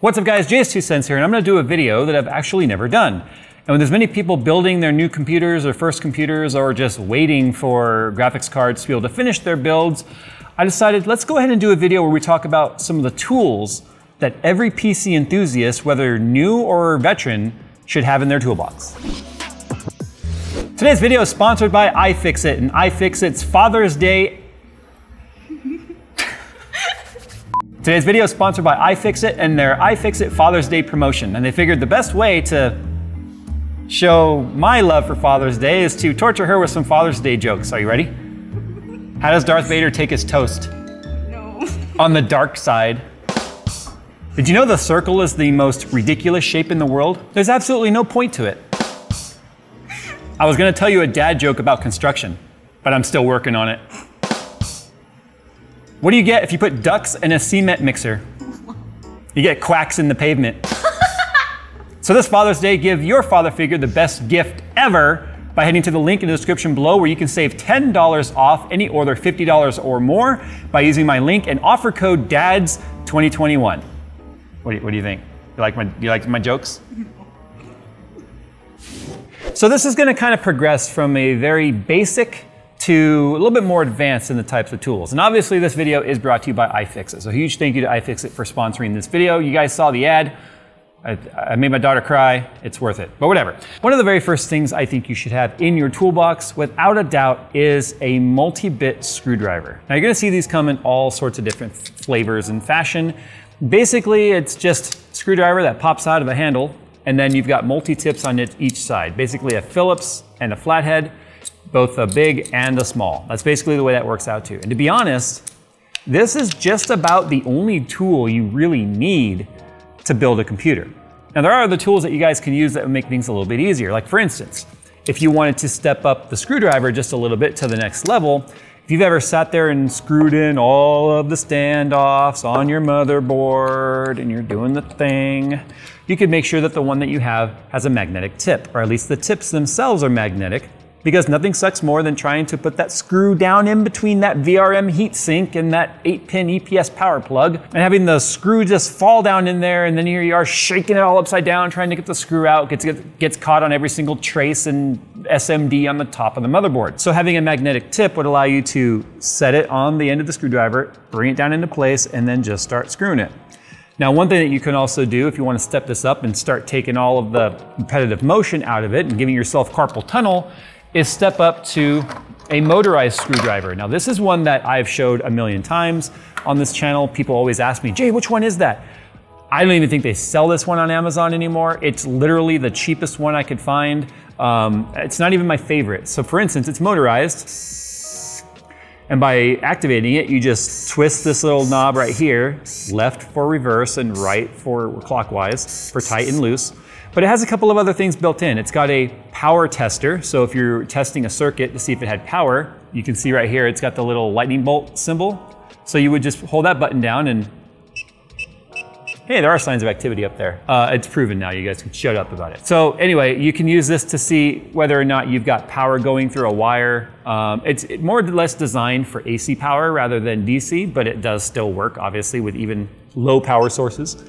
What's up guys, JayzTwoCents here, and I'm gonna do a video that I've actually never done. And when there's many people building their new computers or first computers or just waiting for graphics cards to be able to finish their builds, I decided let's go ahead and do a video where we talk about some of the tools that every PC enthusiast, whether new or veteran, should have in their toolbox. Today's video is sponsored by iFixit, and iFixit's Father's Day Today's video is sponsored by iFixit and their iFixit Father's Day promotion. And they figured the best way to show my love for Father's Day is to torture her with some Father's Day jokes. Are you ready? How does Darth Vader take his toast? No. On the dark side. Did you know the circle is the most ridiculous shape in the world? There's absolutely no point to it. I was gonna tell you a dad joke about construction, but I'm still working on it. What do you get if you put ducks in a cement mixer? You get quacks in the pavement. so this Father's Day, give your father figure the best gift ever by heading to the link in the description below where you can save $10 off any order $50 or more by using my link and offer code DADS2021. What do you, what do you think? You like my, you like my jokes? So this is going to kind of progress from a very basic to a little bit more advanced in the types of tools. And obviously this video is brought to you by iFixit. So huge thank you to iFixit for sponsoring this video. You guys saw the ad. I, I, made my daughter cry. It's worth it, but whatever. One of the very first things I think you should have in your toolbox, without a doubt, is a multi-bit screwdriver. Now you're gonna see these come in all sorts of different flavors and fashion. Basically, it's just screwdriver that pops out of a handle, and then you've got multi-tips on it, each side. Basically a Phillips and a flathead both a big and a small. That's basically the way that works out too. And to be honest, this is just about the only tool you really need to build a computer. Now there are other tools that you guys can use that would make things a little bit easier. Like for instance, if you wanted to step up the screwdriver just a little bit to the next level, if you've ever sat there and screwed in all of the standoffs on your motherboard and you're doing the thing, you could make sure that the one that you have has a magnetic tip, or at least the tips themselves are magnetic, because nothing sucks more than trying to put that screw down in between that VRM heatsink and that 8-pin EPS power plug and having the screw just fall down in there and then here you are shaking it all upside down trying to get the screw out, gets, gets caught on every single trace and SMD on the top of the motherboard. So having a magnetic tip would allow you to set it on the end of the screwdriver, bring it down into place, and then just start screwing it. Now, one thing that you can also do if you want to step this up and start taking all of the repetitive motion out of it and giving yourself carpal tunnel is step up to a motorized screwdriver. Now this is one that I've showed a million times on this channel. People always ask me, Jay, which one is that? I don't even think they sell this one on Amazon anymore. It's literally the cheapest one I could find. Um, it's not even my favorite. So for instance, it's motorized. And by activating it, you just twist this little knob right here, left for reverse and right for clockwise for tight and loose. But it has a couple of other things built in. It's got a power tester. So if you're testing a circuit to see if it had power, you can see right here, it's got the little lightning bolt symbol. So you would just hold that button down and Hey, there are signs of activity up there. Uh, it's proven now, you guys can shut up about it. So anyway, you can use this to see whether or not you've got power going through a wire. Um, it's more or less designed for AC power rather than DC, but it does still work, obviously, with even low power sources.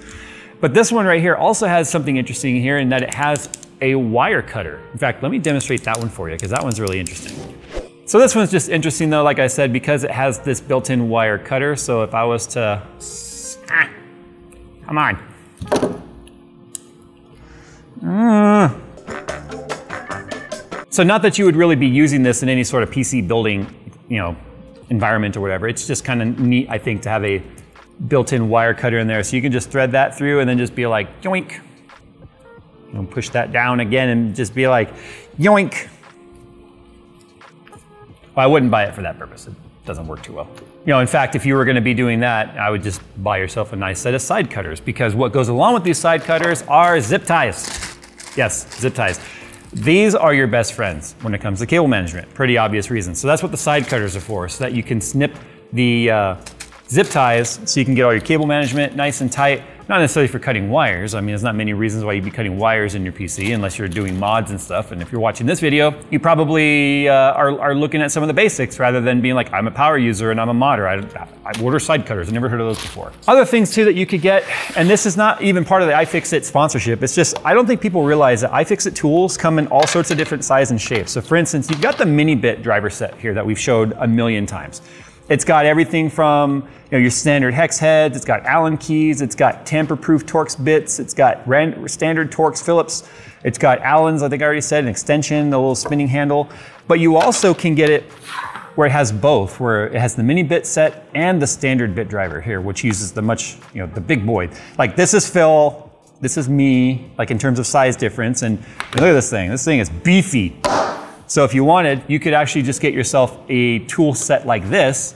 But this one right here also has something interesting here in that it has a wire cutter. In fact, let me demonstrate that one for you because that one's really interesting. So this one's just interesting though, like I said, because it has this built-in wire cutter. So if I was to, ah, come on. Uh. So not that you would really be using this in any sort of PC building, you know, environment or whatever. It's just kind of neat, I think, to have a built-in wire cutter in there. So you can just thread that through and then just be like, yoink. And push that down again and just be like, yoink. Well, I wouldn't buy it for that purpose. It doesn't work too well. You know, in fact, if you were gonna be doing that, I would just buy yourself a nice set of side cutters because what goes along with these side cutters are zip ties. Yes, zip ties. These are your best friends when it comes to cable management. Pretty obvious reason. So that's what the side cutters are for, so that you can snip the uh, zip ties so you can get all your cable management nice and tight. Not necessarily for cutting wires. I mean, there's not many reasons why you'd be cutting wires in your PC unless you're doing mods and stuff. And if you're watching this video, you probably uh, are, are, looking at some of the basics rather than being like, I'm a power user and I'm a modder. I, I order side cutters. I've never heard of those before. Other things too that you could get, and this is not even part of the iFixit sponsorship. It's just, I don't think people realize that iFixit tools come in all sorts of different size and shapes. So for instance, you've got the mini bit driver set here that we've showed a million times. It's got everything from you know, your standard hex heads, it's got Allen keys, it's got tamper-proof Torx bits, it's got standard Torx Phillips, it's got Allen's, I think I already said, an extension, the little spinning handle. But you also can get it where it has both, where it has the mini bit set and the standard bit driver here, which uses the much, you know, the big boy. Like this is Phil, this is me, like in terms of size difference. And look at this thing, this thing is beefy. So if you wanted, you could actually just get yourself a tool set like this,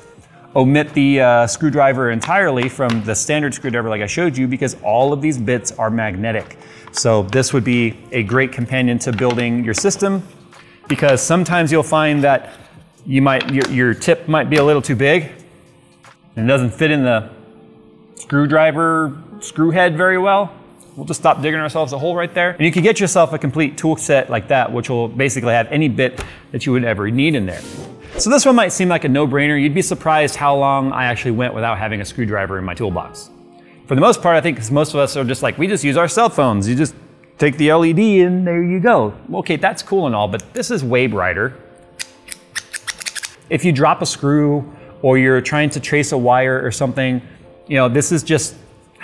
omit the uh, screwdriver entirely from the standard screwdriver like I showed you because all of these bits are magnetic. So this would be a great companion to building your system because sometimes you'll find that you might your, your tip might be a little too big and it doesn't fit in the screwdriver screw head very well. We'll just stop digging ourselves a hole right there. And you can get yourself a complete tool set like that, which will basically have any bit that you would ever need in there. So this one might seem like a no-brainer. You'd be surprised how long I actually went without having a screwdriver in my toolbox. For the most part, I think most of us are just like, we just use our cell phones. You just take the LED and there you go. Okay, that's cool and all, but this is way brighter. If you drop a screw or you're trying to trace a wire or something, you know, this is just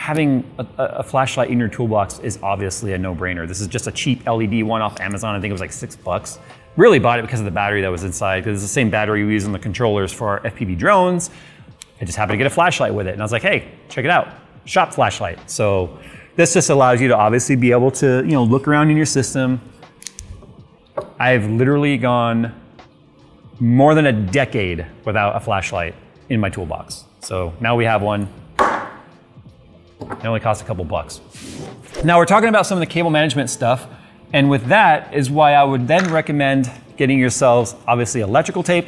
having a, a, flashlight in your toolbox is obviously a no-brainer. This is just a cheap LED one off Amazon. I think it was like six bucks. Really bought it because of the battery that was inside, because it's the same battery we use in the controllers for our FPV drones. I just happened to get a flashlight with it, and I was like, hey, check it out, shop flashlight. So this just allows you to obviously be able to, you know, look around in your system. I've literally gone more than a decade without a flashlight in my toolbox. So now we have one. It only costs a couple bucks. Now we're talking about some of the cable management stuff. And with that is why I would then recommend getting yourselves obviously electrical tape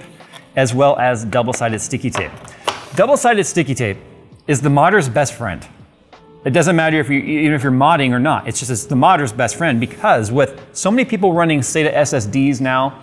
as well as double-sided sticky tape. Double-sided sticky tape is the modder's best friend. It doesn't matter if you even if you're modding or not. It's just it's the modder's best friend because with so many people running SATA SSDs now,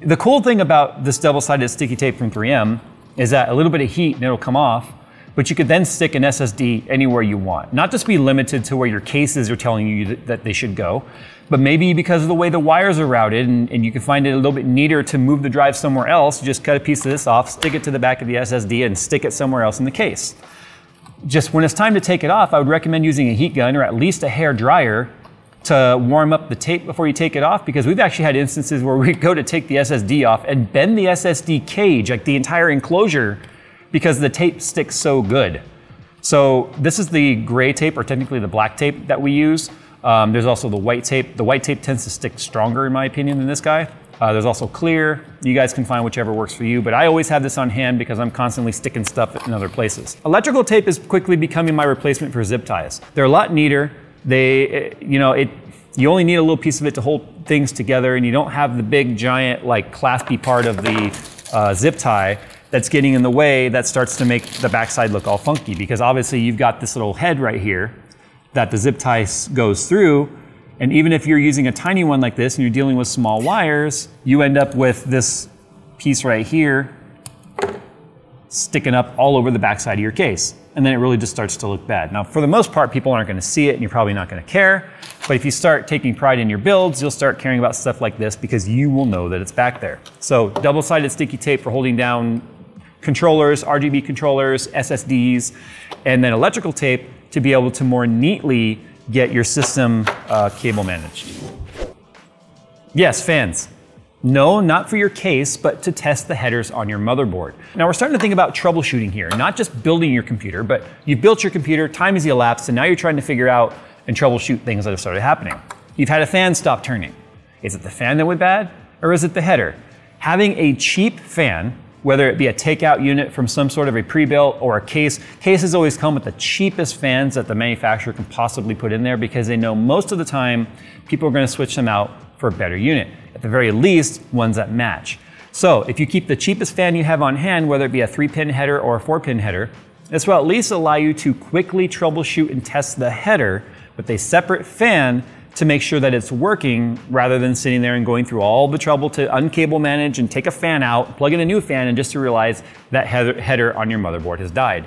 the cool thing about this double-sided sticky tape from 3M is that a little bit of heat and it'll come off, but you could then stick an SSD anywhere you want. Not just be limited to where your cases are telling you that they should go, but maybe because of the way the wires are routed and, and, you can find it a little bit neater to move the drive somewhere else, just cut a piece of this off, stick it to the back of the SSD and stick it somewhere else in the case. Just when it's time to take it off, I would recommend using a heat gun or at least a hair dryer to warm up the tape before you take it off because we've actually had instances where we go to take the SSD off and bend the SSD cage, like the entire enclosure, because the tape sticks so good. So this is the gray tape, or technically the black tape that we use. Um, there's also the white tape. The white tape tends to stick stronger, in my opinion, than this guy. Uh, there's also clear. You guys can find whichever works for you, but I always have this on hand because I'm constantly sticking stuff in other places. Electrical tape is quickly becoming my replacement for zip ties. They're a lot neater. They, eh, you know, it. You only need a little piece of it to hold things together, and you don't have the big, giant, like claspy part of the uh, zip tie that's getting in the way that starts to make the backside look all funky because obviously you've got this little head right here that the zip tie goes through. And even if you're using a tiny one like this and you're dealing with small wires, you end up with this piece right here sticking up all over the backside of your case. And then it really just starts to look bad. Now, for the most part, people aren't gonna see it and you're probably not gonna care. But if you start taking pride in your builds, you'll start caring about stuff like this because you will know that it's back there. So double-sided sticky tape for holding down controllers, RGB controllers, SSDs, and then electrical tape to be able to more neatly get your system uh, cable managed. Yes, fans. No, not for your case, but to test the headers on your motherboard. Now we're starting to think about troubleshooting here, not just building your computer, but you've built your computer, time has elapsed, and now you're trying to figure out and troubleshoot things that have started happening. You've had a fan stop turning. Is it the fan that went bad, or is it the header? Having a cheap fan whether it be a takeout unit from some sort of a pre-built or a case. Cases always come with the cheapest fans that the manufacturer can possibly put in there because they know most of the time people are going to switch them out for a better unit. At the very least, ones that match. So if you keep the cheapest fan you have on hand, whether it be a three pin header or a four pin header, this will at least allow you to quickly troubleshoot and test the header with a separate fan to make sure that it's working rather than sitting there and going through all the trouble to uncable manage and take a fan out, plug in a new fan, and just to realize that header on your motherboard has died.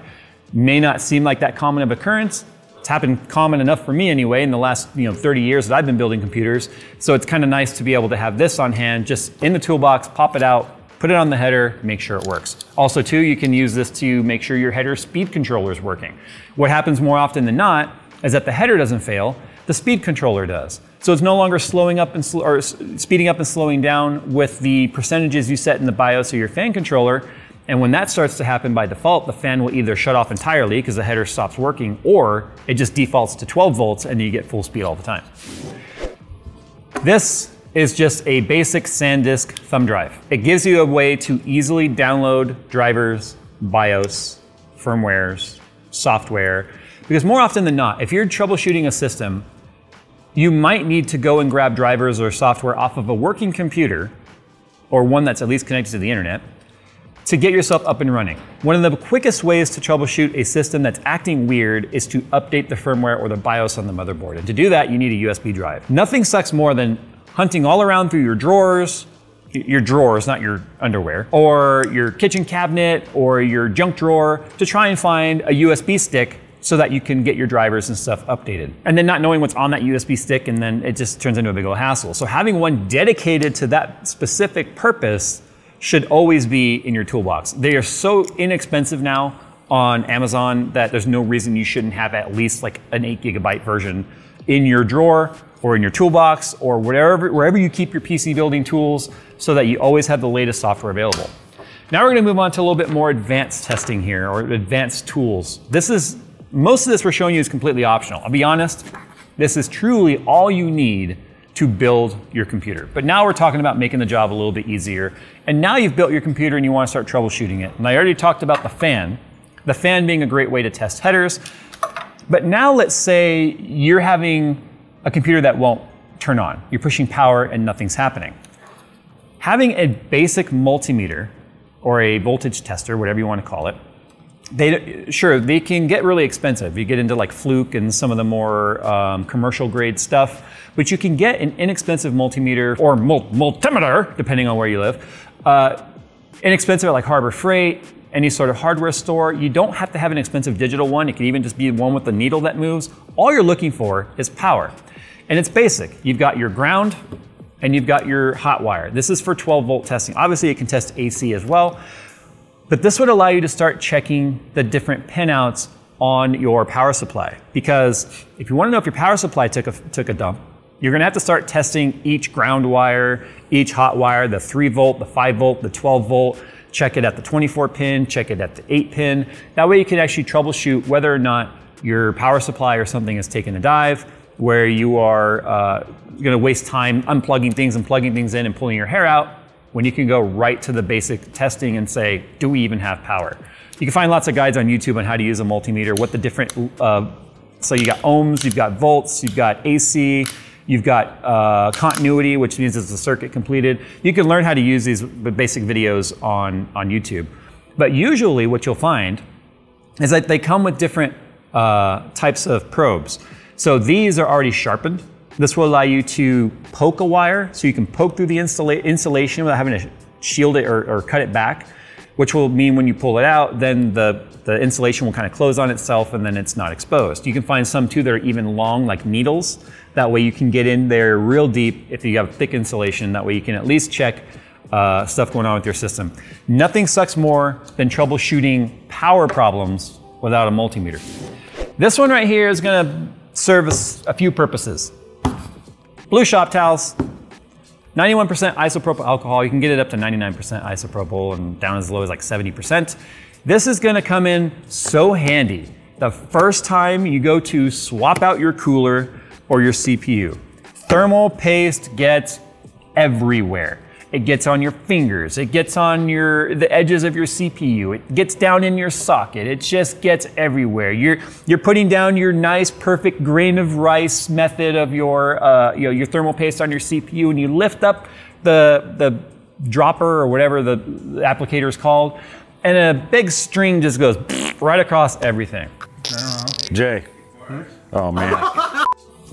May not seem like that common of occurrence. It's happened common enough for me anyway in the last you know 30 years that I've been building computers. So it's kind of nice to be able to have this on hand, just in the toolbox, pop it out, put it on the header, make sure it works. Also too, you can use this to make sure your header speed controller is working. What happens more often than not is that the header doesn't fail, the speed controller does. So it's no longer slowing up and sl or speeding up and slowing down with the percentages you set in the BIOS or your fan controller. And when that starts to happen by default, the fan will either shut off entirely because the header stops working, or it just defaults to 12 volts and you get full speed all the time. This is just a basic SanDisk thumb drive. It gives you a way to easily download drivers, BIOS, firmwares, software, because more often than not, if you're troubleshooting a system, you might need to go and grab drivers or software off of a working computer, or one that's at least connected to the internet, to get yourself up and running. One of the quickest ways to troubleshoot a system that's acting weird is to update the firmware or the BIOS on the motherboard. And to do that, you need a USB drive. Nothing sucks more than hunting all around through your drawers, your drawers, not your underwear, or your kitchen cabinet or your junk drawer to try and find a USB stick so that you can get your drivers and stuff updated. And then not knowing what's on that USB stick and then it just turns into a big old hassle. So having one dedicated to that specific purpose should always be in your toolbox. They are so inexpensive now on Amazon that there's no reason you shouldn't have at least like an eight gigabyte version in your drawer or in your toolbox or wherever, wherever you keep your PC building tools so that you always have the latest software available. Now we're gonna move on to a little bit more advanced testing here or advanced tools. This is, most of this we're showing you is completely optional. I'll be honest, this is truly all you need to build your computer. But now we're talking about making the job a little bit easier. And now you've built your computer and you want to start troubleshooting it. And I already talked about the fan, the fan being a great way to test headers. But now let's say you're having a computer that won't turn on. You're pushing power and nothing's happening. Having a basic multimeter or a voltage tester, whatever you want to call it, they sure they can get really expensive. You get into like Fluke and some of the more um, commercial grade stuff, but you can get an inexpensive multimeter or mul multimeter, depending on where you live. Uh, inexpensive at like Harbor Freight, any sort of hardware store. You don't have to have an expensive digital one. It can even just be one with the needle that moves. All you're looking for is power, and it's basic. You've got your ground, and you've got your hot wire. This is for 12 volt testing. Obviously, it can test AC as well. But this would allow you to start checking the different pinouts on your power supply. Because if you want to know if your power supply took a, took a dump, you're going to have to start testing each ground wire, each hot wire, the 3 volt, the 5 volt, the 12 volt. Check it at the 24 pin, check it at the 8 pin. That way you can actually troubleshoot whether or not your power supply or something has taken a dive, where you are uh, going to waste time unplugging things and plugging things in and pulling your hair out when you can go right to the basic testing and say, do we even have power? You can find lots of guides on YouTube on how to use a multimeter, what the different, uh, so you got ohms, you've got volts, you've got AC, you've got uh, continuity, which means it's a circuit completed. You can learn how to use these basic videos on, on YouTube. But usually what you'll find is that they come with different uh, types of probes. So these are already sharpened. This will allow you to poke a wire, so you can poke through the insula insulation without having to shield it or, or, cut it back, which will mean when you pull it out, then the, the insulation will kind of close on itself and then it's not exposed. You can find some too that are even long, like needles. That way you can get in there real deep if you have thick insulation. That way you can at least check uh, stuff going on with your system. Nothing sucks more than troubleshooting power problems without a multimeter. This one right here is gonna serve a few purposes. Blue shop towels, 91% isopropyl alcohol. You can get it up to 99% isopropyl and down as low as like 70%. This is gonna come in so handy the first time you go to swap out your cooler or your CPU. Thermal paste gets everywhere. It gets on your fingers. It gets on your the edges of your CPU. It gets down in your socket. It just gets everywhere. You're you're putting down your nice, perfect grain of rice method of your uh, you know your thermal paste on your CPU, and you lift up the the dropper or whatever the, the applicator is called, and a big string just goes right across everything. Jay. Oh man.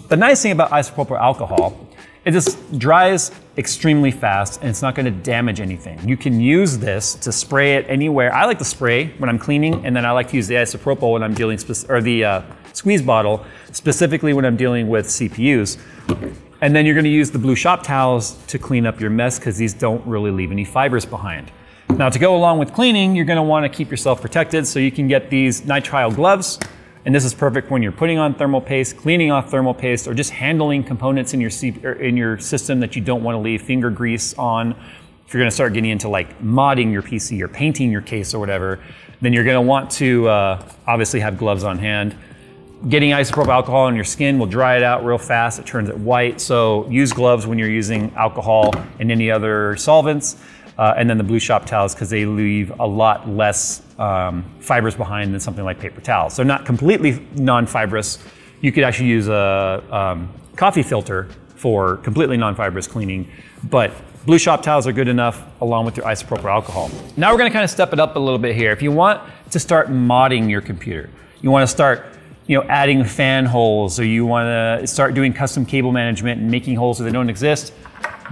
The nice thing about isopropyl alcohol, it just dries extremely fast and it's not going to damage anything. You can use this to spray it anywhere. I like to spray when I'm cleaning, and then I like to use the isopropyl when I'm dealing or the uh, squeeze bottle specifically when I'm dealing with CPUs. And then you're going to use the blue shop towels to clean up your mess because these don't really leave any fibers behind. Now, to go along with cleaning, you're going to want to keep yourself protected, so you can get these nitrile gloves and this is perfect when you're putting on thermal paste, cleaning off thermal paste, or just handling components in your, in your system that you don't want to leave finger grease on. If you're going to start getting into like modding your PC or painting your case or whatever, then you're going to want to uh, obviously have gloves on hand. Getting isopropyl alcohol on your skin will dry it out real fast. It turns it white. So use gloves when you're using alcohol and any other solvents. Uh, and then the blue shop towels because they leave a lot less um, fibers behind than something like paper towels. So not completely non-fibrous. You could actually use a um, coffee filter for completely non-fibrous cleaning, but blue shop towels are good enough along with your isopropyl alcohol. Now we're gonna kind of step it up a little bit here. If you want to start modding your computer, you wanna start you know, adding fan holes or you wanna start doing custom cable management and making holes that don't exist,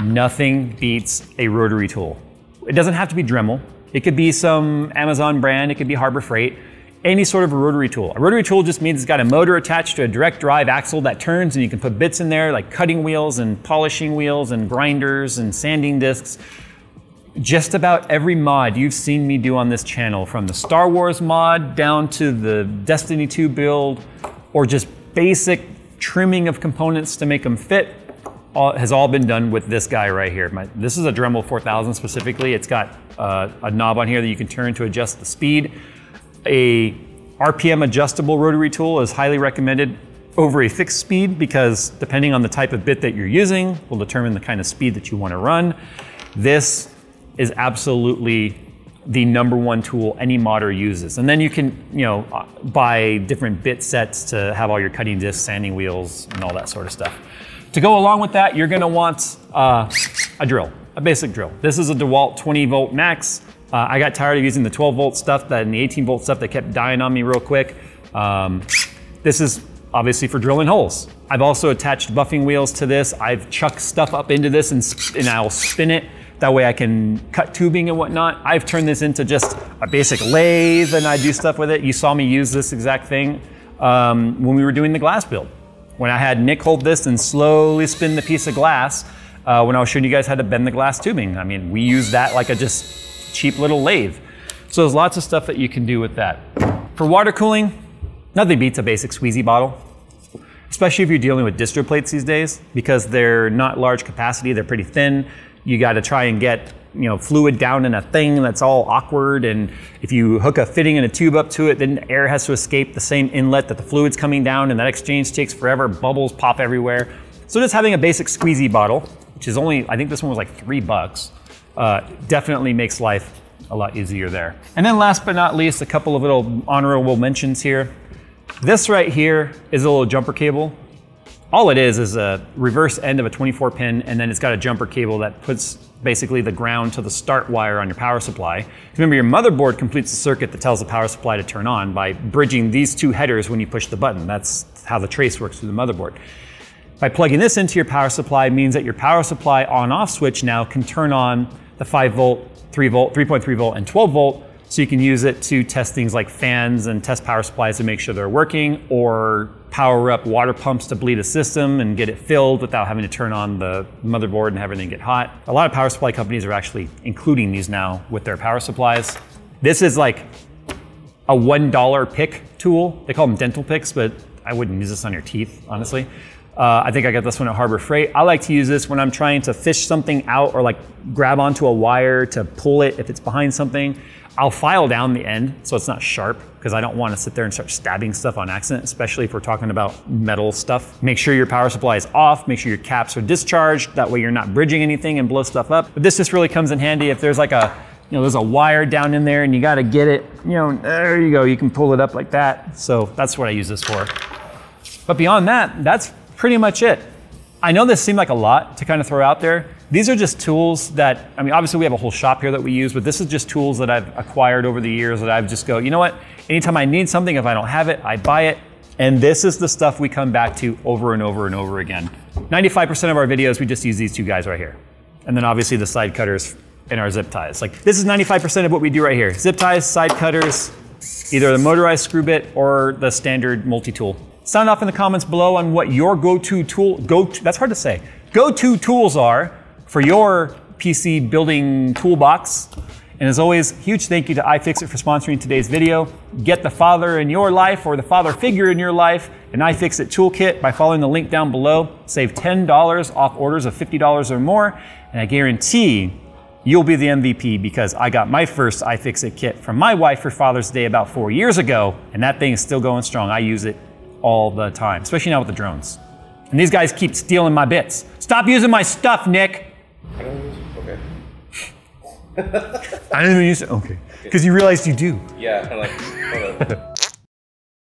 nothing beats a rotary tool. It doesn't have to be Dremel. It could be some Amazon brand, it could be Harbor Freight, any sort of a rotary tool. A rotary tool just means it's got a motor attached to a direct drive axle that turns and you can put bits in there like cutting wheels and polishing wheels and grinders and sanding discs. Just about every mod you've seen me do on this channel, from the Star Wars mod down to the Destiny 2 build, or just basic trimming of components to make them fit, all, has all been done with this guy right here. My, this is a Dremel 4000 specifically. It's got uh, a knob on here that you can turn to adjust the speed. A RPM adjustable rotary tool is highly recommended over a fixed speed because depending on the type of bit that you're using will determine the kind of speed that you want to run. This is absolutely the number one tool any modder uses. And then you can, you know, buy different bit sets to have all your cutting discs, sanding wheels, and all that sort of stuff. To go along with that, you're gonna want uh, a drill, a basic drill. This is a DeWalt 20 volt max. Uh, I got tired of using the 12 volt stuff that, and the 18 volt stuff that kept dying on me real quick. Um, this is obviously for drilling holes. I've also attached buffing wheels to this. I've chucked stuff up into this and, and I'll spin it. That way I can cut tubing and whatnot. I've turned this into just a basic lathe and I do stuff with it. You saw me use this exact thing um, when we were doing the glass build when I had Nick hold this and slowly spin the piece of glass uh, when I was showing you guys how to bend the glass tubing. I mean, we use that like a just cheap little lathe. So there's lots of stuff that you can do with that. For water cooling, nothing beats a basic squeezy bottle, especially if you're dealing with distro plates these days because they're not large capacity, they're pretty thin. You got to try and get you know fluid down in a thing that's all awkward and if you hook a fitting and a tube up to it then air has to escape the same inlet that the fluid's coming down and that exchange takes forever bubbles pop everywhere. So just having a basic squeezy bottle which is only i think this one was like three bucks uh, definitely makes life a lot easier there. And then last but not least a couple of little honorable mentions here. This right here is a little jumper cable all it is is a reverse end of a 24 pin and then it's got a jumper cable that puts basically the ground to the start wire on your power supply. Remember your motherboard completes the circuit that tells the power supply to turn on by bridging these two headers when you push the button. That's how the trace works through the motherboard. By plugging this into your power supply means that your power supply on off switch now can turn on the 5 volt, 3 volt, 3.3 volt and 12 volt so you can use it to test things like fans and test power supplies to make sure they're working or power up water pumps to bleed a system and get it filled without having to turn on the motherboard and have everything get hot. A lot of power supply companies are actually including these now with their power supplies. This is like a $1 pick tool. They call them dental picks, but I wouldn't use this on your teeth, honestly. Uh, I think I got this one at Harbor Freight. I like to use this when I'm trying to fish something out or like grab onto a wire to pull it if it's behind something. I'll file down the end so it's not sharp because I don't want to sit there and start stabbing stuff on accident, especially if we're talking about metal stuff. Make sure your power supply is off, make sure your caps are discharged, that way you're not bridging anything and blow stuff up. But this just really comes in handy if there's like a, you know, there's a wire down in there and you got to get it, you know, there you go, you can pull it up like that. So that's what I use this for. But beyond that, that's pretty much it. I know this seemed like a lot to kind of throw out there. These are just tools that, I mean, obviously we have a whole shop here that we use, but this is just tools that I've acquired over the years that I've just go, you know what? Anytime I need something, if I don't have it, I buy it. And this is the stuff we come back to over and over and over again. 95% of our videos, we just use these two guys right here. And then obviously the side cutters and our zip ties. Like this is 95% of what we do right here. Zip ties, side cutters, either the motorized screw bit or the standard multi-tool. Sound off in the comments below on what your go-to tool, go to, that's hard to say, go-to tools are for your PC building toolbox. And as always, huge thank you to iFixit for sponsoring today's video. Get the father in your life or the father figure in your life an iFixit toolkit by following the link down below. Save $10 off orders of $50 or more. And I guarantee you'll be the MVP because I got my first iFixit kit from my wife for Father's Day about four years ago. And that thing is still going strong. I use it all the time, especially now with the drones. And these guys keep stealing my bits. Stop using my stuff, Nick. I don't use it. Okay. I didn't even use it. Okay. Because you realized you do. Yeah, of like. Hold on.